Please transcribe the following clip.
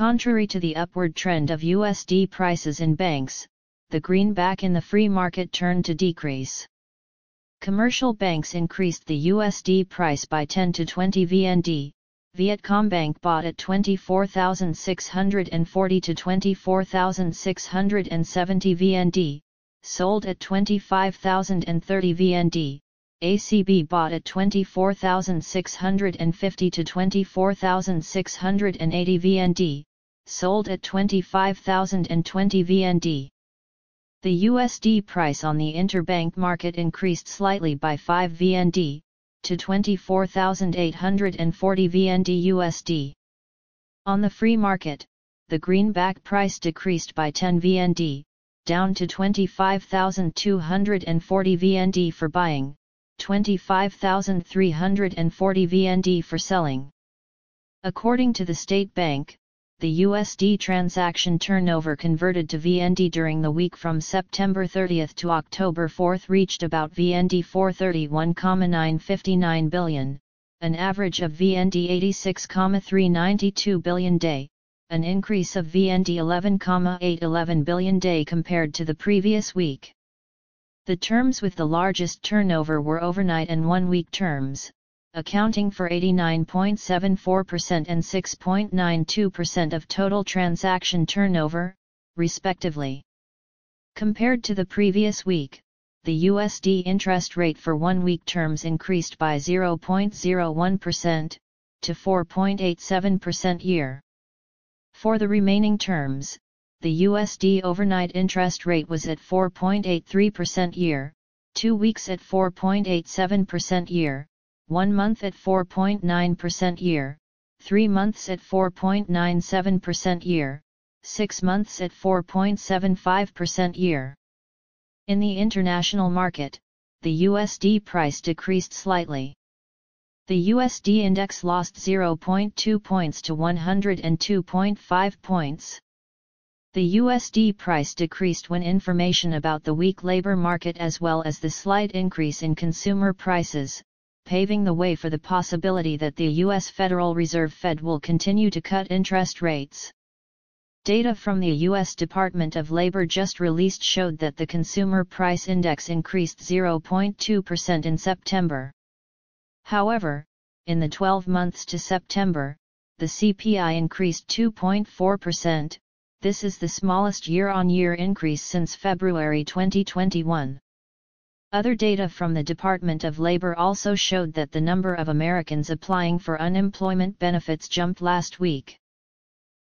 Contrary to the upward trend of USD prices in banks, the greenback in the free market turned to decrease. Commercial banks increased the USD price by 10 to 20 VND, Vietcombank bought at 24,640 to 24,670 VND, sold at 25,030 VND, ACB bought at 24,650 to 24,680 VND, sold at 25,020 VND. The USD price on the interbank market increased slightly by 5 VND, to 24,840 VND USD. On the free market, the greenback price decreased by 10 VND, down to 25,240 VND for buying, 25,340 VND for selling. According to the State Bank, the USD transaction turnover converted to VND during the week from September 30 to October 4 reached about VND 431,959 billion, an average of VND 86,392 billion day, an increase of VND 11,811 billion day compared to the previous week. The terms with the largest turnover were overnight and one-week terms, accounting for 89.74% and 6.92% of total transaction turnover, respectively. Compared to the previous week, the USD interest rate for one-week terms increased by 0.01%, to 4.87% year. For the remaining terms, the USD overnight interest rate was at 4.83% year, two weeks at 4.87% year, one month at 4.9% year, three months at 4.97% year, six months at 4.75% year. In the international market, the USD price decreased slightly. The USD index lost 0.2 points to 102.5 points. The USD price decreased when information about the weak labor market as well as the slight increase in consumer prices, paving the way for the possibility that the U.S. Federal Reserve Fed will continue to cut interest rates. Data from the U.S. Department of Labor just released showed that the Consumer Price Index increased 0.2% in September. However, in the 12 months to September, the CPI increased 2.4%, this is the smallest year-on-year increase since February 2021. Other data from the Department of Labor also showed that the number of Americans applying for unemployment benefits jumped last week.